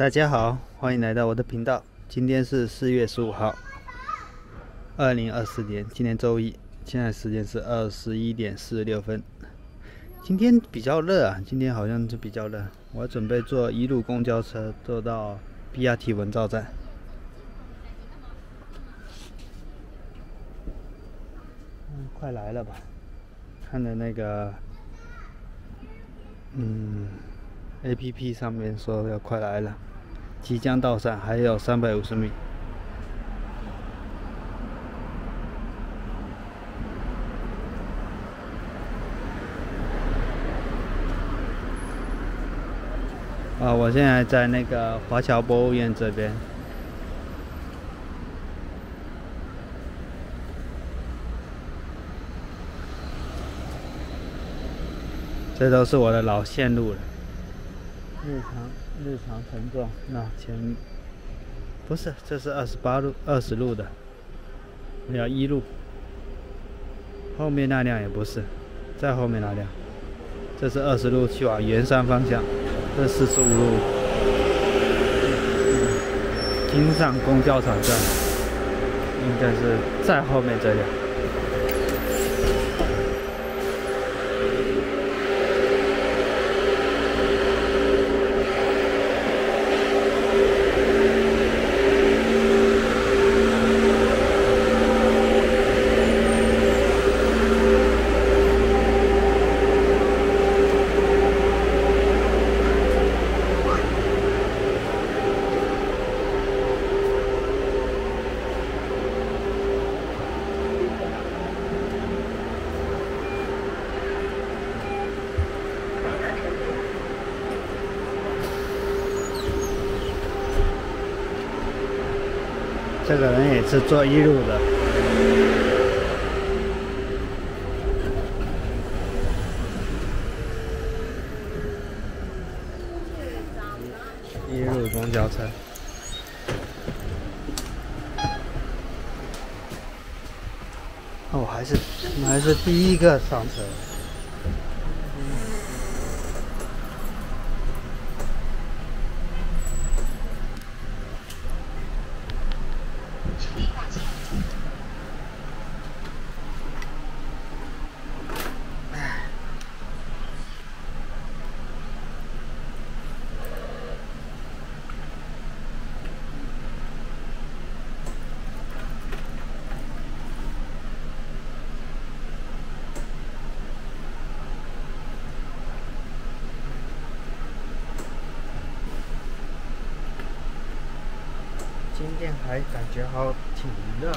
大家好，欢迎来到我的频道。今天是四月十五号，二零二四年，今天周一，现在时间是二十一点四十六分。今天比较热啊，今天好像是比较热。我准备坐一路公交车坐到 BRT 文照站。嗯，快来了吧？看的那个，嗯，APP 上面说要快来了。即将到站，还有三百五十米。啊，我现在在那个华侨博物院这边。这都是我的老线路了，日常。日常乘坐，那前不是，这是二十八路、二十路的，要一路。后面那辆也不是，在后面那辆，这是二十路去往圆山方向，这四十五路，京上公交场站，应该是在后面这辆。这个人也是做一路的，一路公交车。哦，还是我还是第一个上车。今天还感觉好挺的。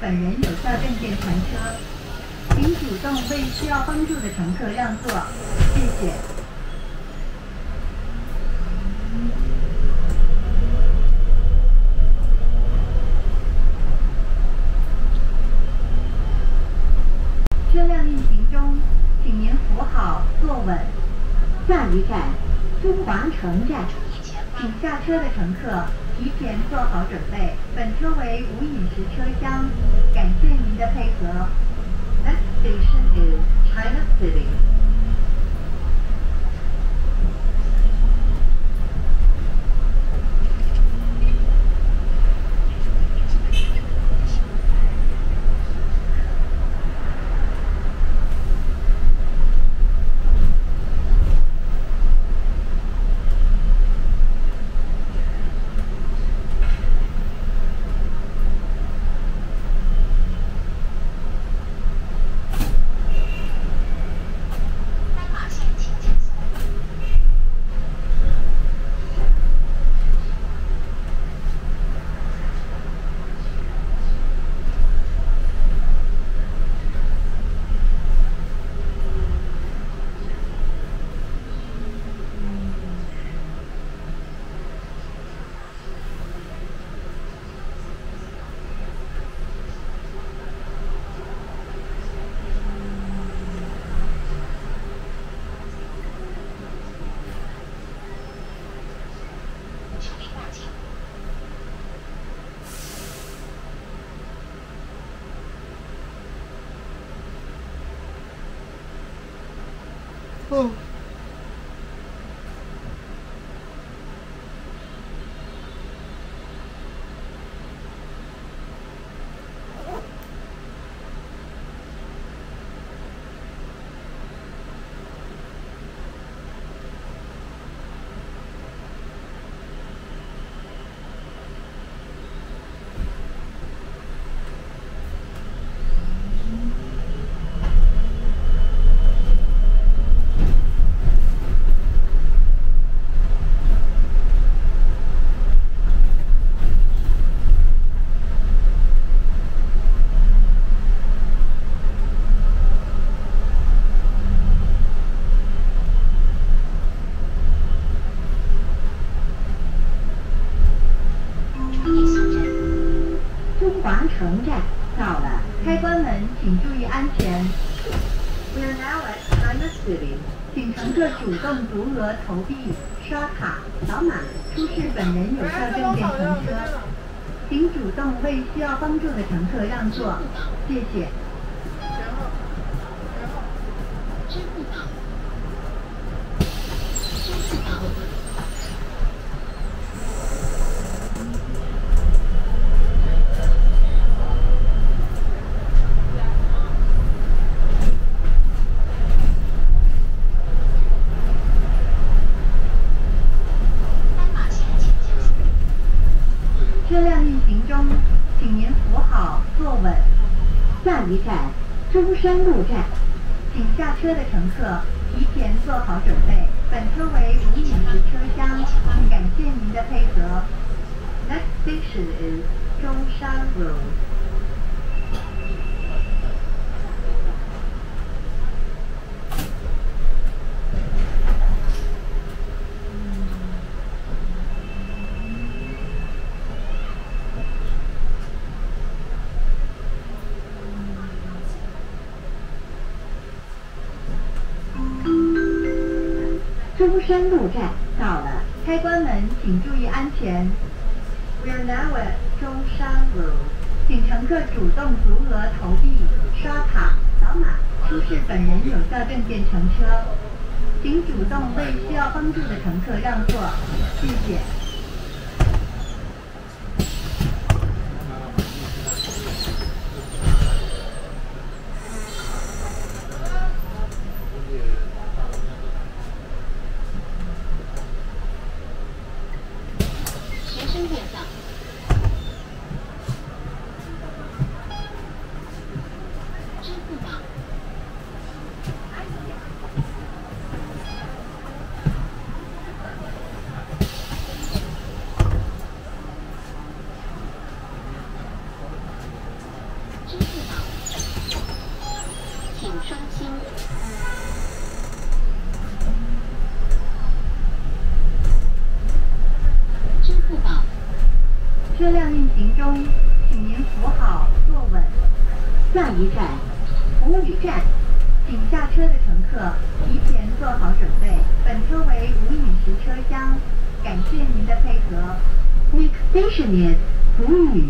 本人有效证件乘车。请主动为需要帮助的乘客让座，谢谢。车辆运行中，请您扶好坐稳。下一站，中华城站，请下车的乘客提前做好准备。本车为无饮食车厢，感谢您的配合。Next station is China City. 请主动为需要帮助的乘客让座，谢谢。山路站，请下车的乘客提前做好准备。本车为无饮食车厢，感谢您的配合。Next station is 中山 Road. 中山路站到了，开关门请注意安全。We are now at 中山路请乘客主动足额投币、刷卡、扫码出示本人有效证件乘车。请主动为需要帮助的乘客让座，谢谢。学生电话。支付宝。支付宝。车辆运行中，请您扶好坐稳。下一站，吴语站，请下车的乘客提前做好准备。本车为无饮食车厢，感谢您的配合。Next 年谷雨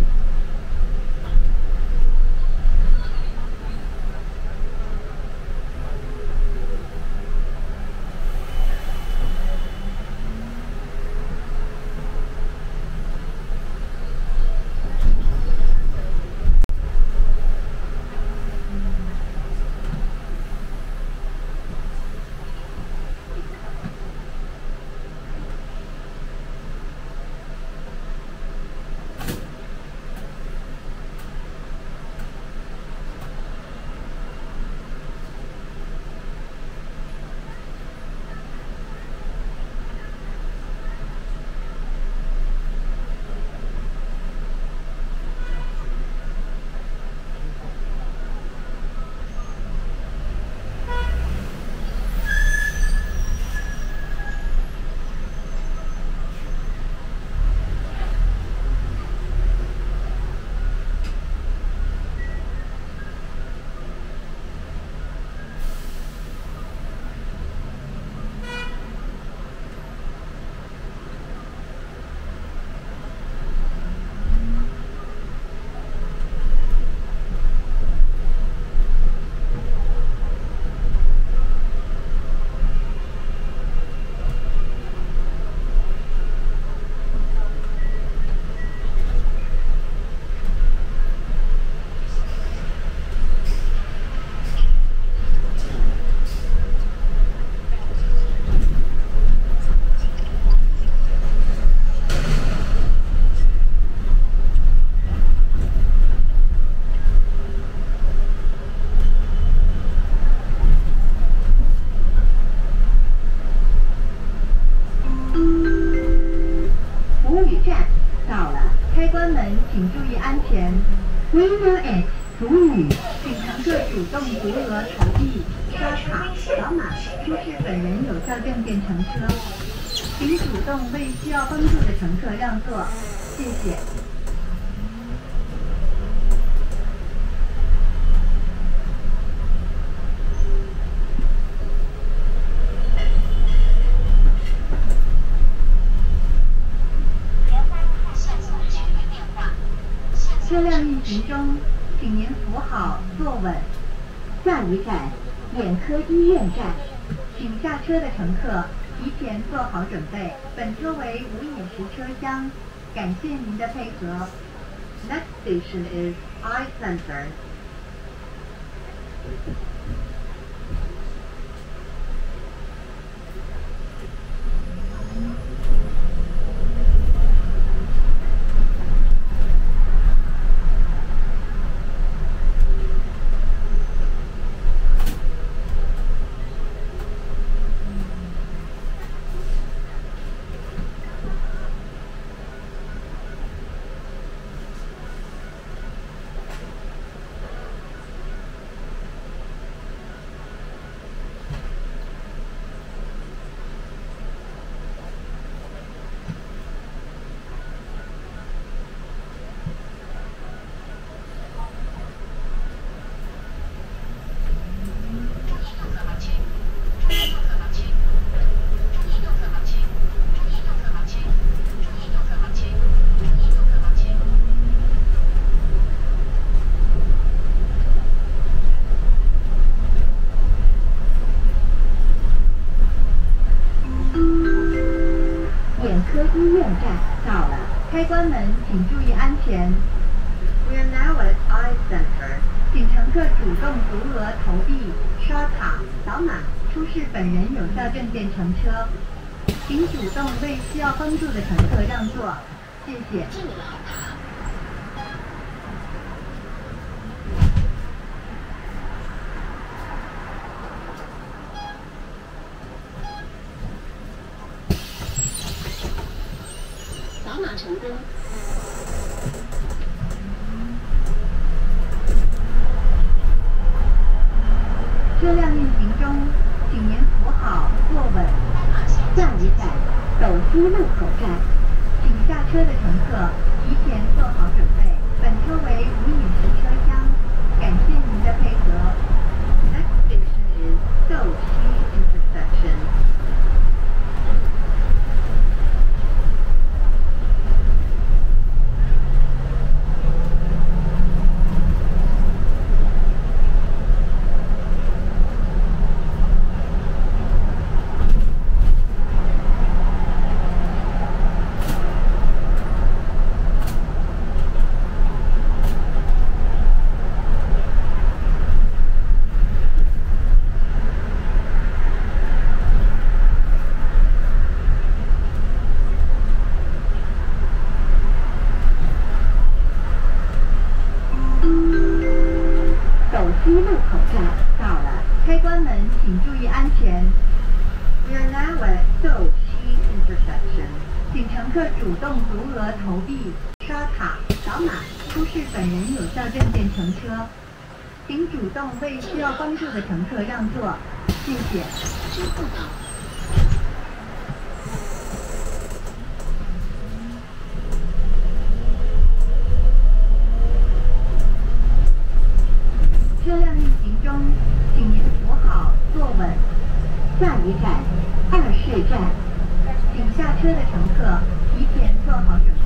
车辆运行中，请您扶好坐稳。下一站，眼科医院站，请下车的乘客提前做好准备。本车为无饮食车厢，感谢您的配合。Next station is Eye Center. 眼科医院站到了，开关门请注意安全。We are now at Eye Center，请乘客主动足额投币、刷卡、扫码，出示本人有效证件乘车。请主动为需要帮助的乘客让座，谢谢。students 谢谢，车辆运行中，请您扶好坐稳，下一站二市站，请下车的乘客提前做好准备。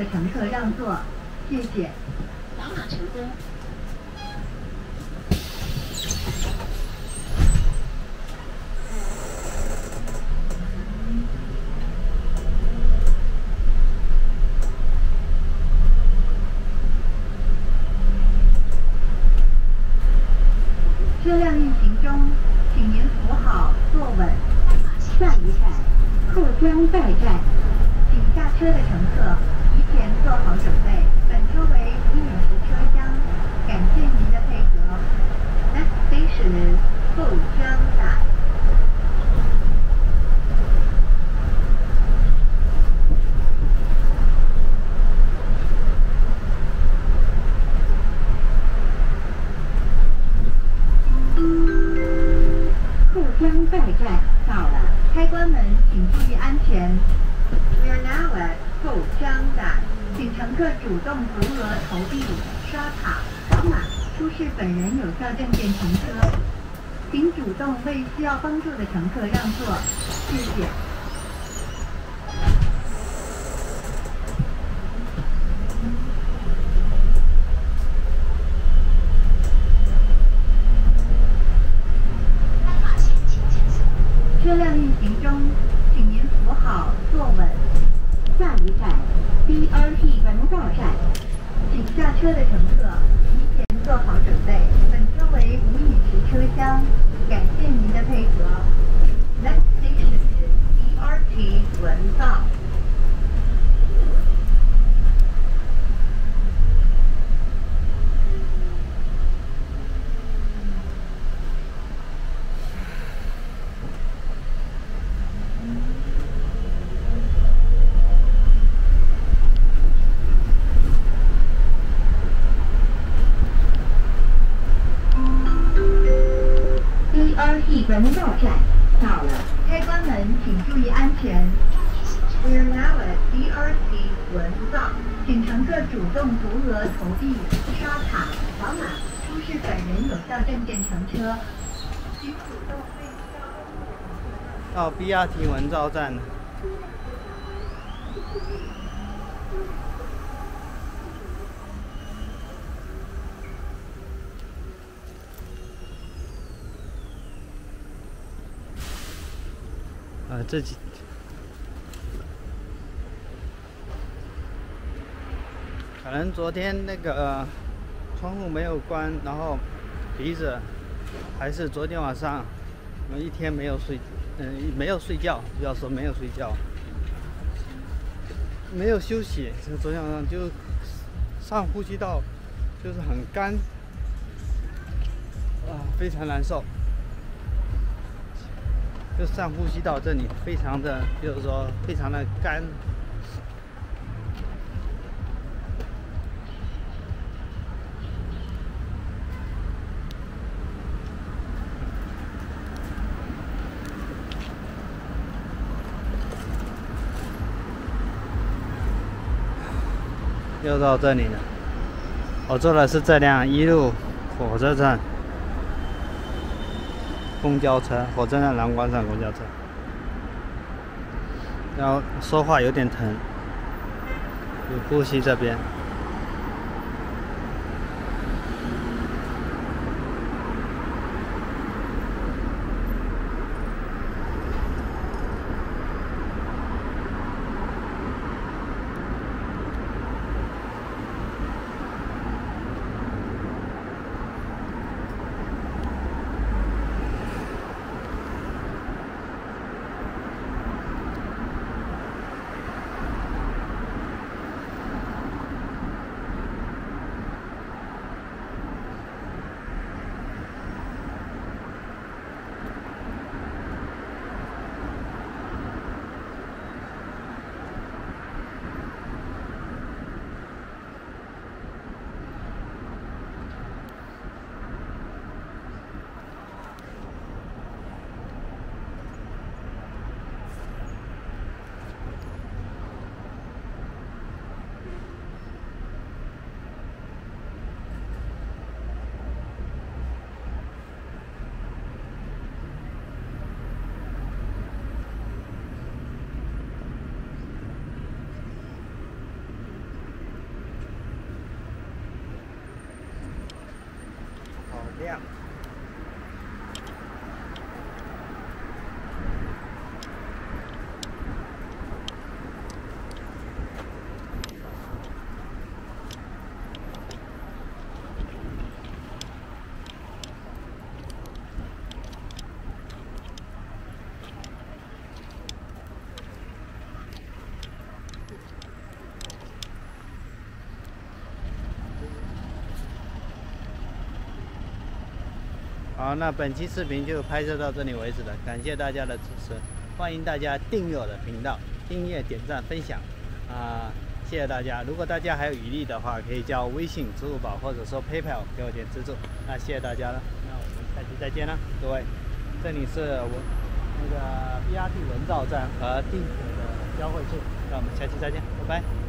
的乘客让座，谢谢。扫码成功。车辆运行中，请您扶好，坐稳。下一站后江岱站，请下车的乘客提前做好准备。本车为无饮食车厢，感谢您的配合。Next station is 后江岱。后江岱站到了，开关门请注意安全。We are now at 后江岱，请乘客主动扶额、投币、刷卡、扫码，出示本人有效证件乘车。请主动为需要帮助的乘客让座，谢谢。斑马线请减速。车辆运行中，请您扶好，坐稳。下一站 BRT 文道站，请下车的乘客提前做好准备。本车为无饮食车厢，感谢您的配合。Next station is BRT 文道。BRT 文道站到了，开关门请注意安全。We are now at BRT 文道，请乘客主动足额、投币、刷卡、扫码，出示本人有效证件乘车。到 BRT 文昭站啊。这几可能昨天那个、窗户没有关，然后鼻子还是昨天晚上我一天没有睡，嗯、没有睡觉，不要说没有睡觉，没有休息，就昨天晚上就上呼吸道就是很干，啊，非常难受。就上呼吸道这里非常的，就是说非常的干。又到这里了，我坐的是这辆一路火车站公交车，火车站南广场公交车。然后说话有点疼，有呼吸这边。好，那本期视频就拍摄到这里为止了，感谢大家的支持，欢迎大家订阅我的频道，订阅、点赞、分享啊，谢谢大家。如果大家还有余力的话，可以叫微信、支付宝或者说 PayPal 给我点资助，那谢谢大家了，那我们下期再见了，各位。这里是文那个 BRT 文照站和地铁的交汇处，那我们下期再见，拜拜。